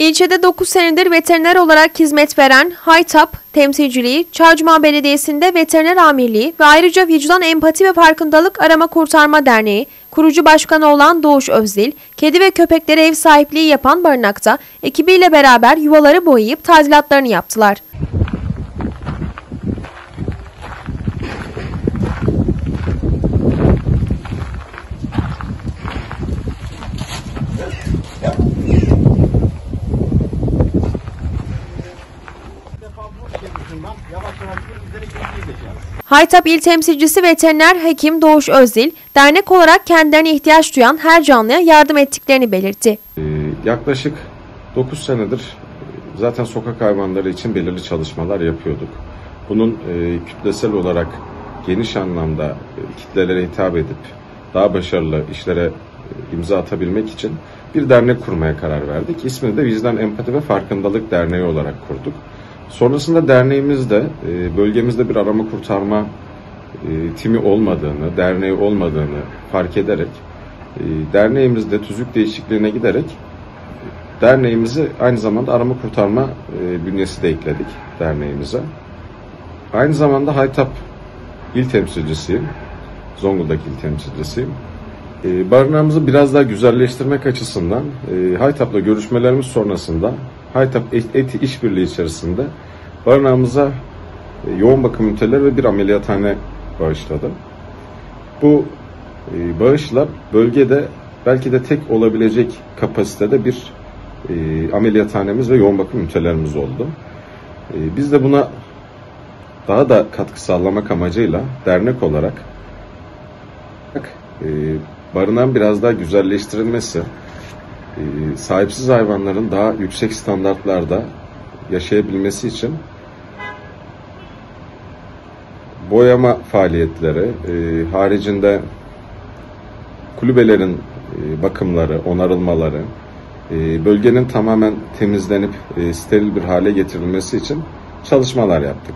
İlçede 9 senedir veteriner olarak hizmet veren Haytap temsilciliği, Çağcıman Belediyesi'nde veteriner amirliği ve ayrıca Vicdan Empati ve Farkındalık Arama Kurtarma Derneği, kurucu başkanı olan Doğuş Özdil, kedi ve köpeklere ev sahipliği yapan barınakta ekibiyle beraber yuvaları boyayıp tadilatlarını yaptılar. Haytap İl Temsilcisi Veteriner Hekim Doğuş Özdil, dernek olarak kendilerine ihtiyaç duyan her canlıya yardım ettiklerini belirtti. Ee, Yaklaşık 9 senedir e, zaten sokak hayvanları için belirli çalışmalar yapıyorduk. Bunun e, kütlesel olarak geniş anlamda e, kitlelere hitap edip daha başarılı işlere e, imza atabilmek için bir dernek kurmaya karar verdik. İsmini de Vicdan Empati ve Farkındalık Derneği olarak kurduk. Sonrasında derneğimizde e, bölgemizde bir arama kurtarma e, timi olmadığını, derneği olmadığını fark ederek e, derneğimizde tüzük değişikliğine giderek derneğimizi aynı zamanda arama kurtarma bünyesi de ekledik derneğimize. Aynı zamanda Haytap il temsilcisiyim. Zonguldak il temsilcisiyim. Barınağımızı biraz daha güzelleştirmek açısından Haytap'la görüşmelerimiz sonrasında Haytap Et- Eti işbirliği içerisinde barınağımıza e, yoğun bakım üniteleri ve bir ameliyathane bağışladı. Bu e, bağışla bölgede belki de tek olabilecek kapasitede bir e, ameliyathanemiz ve yoğun bakım ünitelerimiz oldu. Biz de buna daha da katkı sağlamak amacıyla dernek olarak barınağın biraz daha güzelleştirilmesi, e, sahipsiz hayvanların daha yüksek standartlarda yaşayabilmesi için boyama faaliyetleri, e, haricinde kulübelerin e, bakımları, onarılmaları, e, bölgenin tamamen temizlenip e, steril bir hale getirilmesi için çalışmalar yaptık.